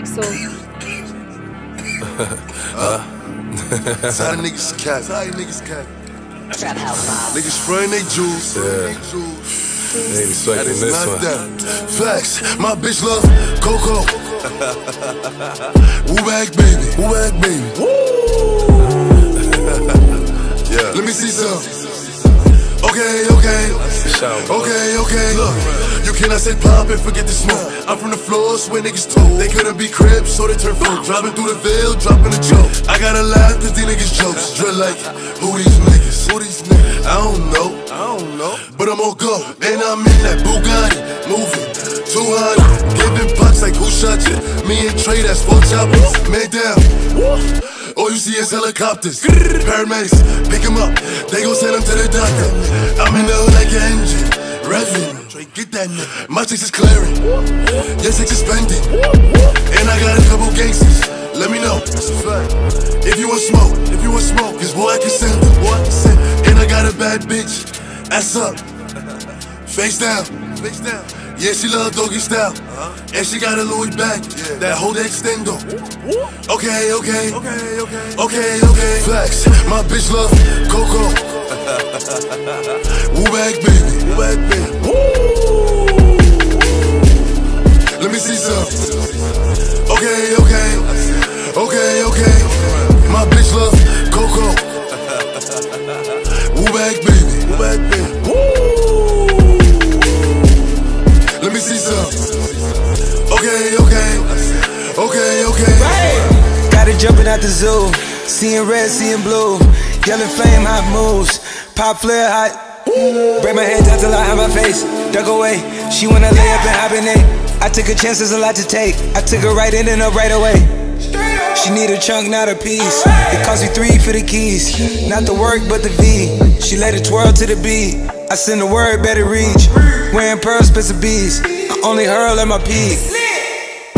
Axel. Tired of niggas cap. Tired niggas cap. Trap house mob. Niggas spraying they jewels. Yeah. They ain't expecting this not one. that. Facts. My bitch love Coco. Woo back baby. Woo back baby. yeah. Let me see some. Okay, okay. Shout, bro. Okay, okay. Look, you cannot say pop and forget the smoke. I'm from the floors where niggas told. They couldn't be Crips, so they turn folk. Driving through the veil, dropping a joke. I gotta laugh cause these niggas jokes. Drill like, who these niggas? Who these niggas? I don't know. I don't know. But I'm on go. And I'm in that Bugatti. Moving. 200. Giving bucks like who shot you? Me and Trey, that's four choppers. Man down. All you see is helicopters. Paramedics, pick him up. They gon' send him to the doctor. I'm in the hood like an engine. Trey, get that nigga. My chicks is clearing. Chicks is spending. And I got a couple gangsters. Let me know. If you want smoke, if you want smoke, cause boy I can send them. And I got a bad bitch. Ass up. Face down. Face down. Yeah, she love doggy style. Uh-huh. And she got a Louis back. That whole extendo. Okay, okay. Okay, okay. Okay, okay. Flex. My bitch love Coco. Woo back, baby. Woo back, baby. Let me see some. Okay, okay. Okay, okay. My bitch love Coco. Woo back, baby. Woo back, baby. Let me see some. Okay, okay. Okay, okay. Got it jumping out the zoo. Seeing red, seeing blue. Yelling flame, hot moves. Pop flare, hot. Break my hands out till I have my face. Duck away. She wanna lay up and hibernate. I took a chance, there's a lot to take. I took her right in and up right away. She need a chunk, not a piece. It cost me three for the keys. Not the work, but the V. She let it twirl to the beat. I send a word, better reach. Wearing pearl spits of bees. I only hurl at my peak.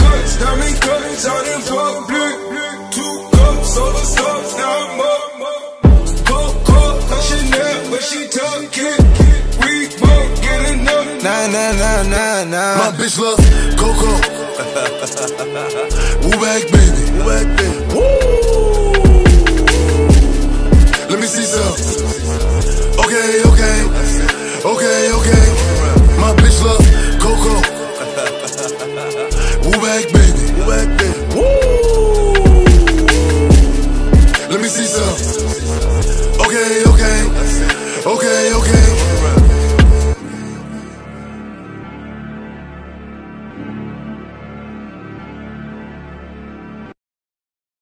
Cuts, got me cuts out in public. Two cups, over stuff, now I'm up. Coke, coke, cause Chanel, but she took it. We both get enough. Nah, nah, nah, nah, nah. My bitch love Coco. Woo back, baby. Woo back, baby. Let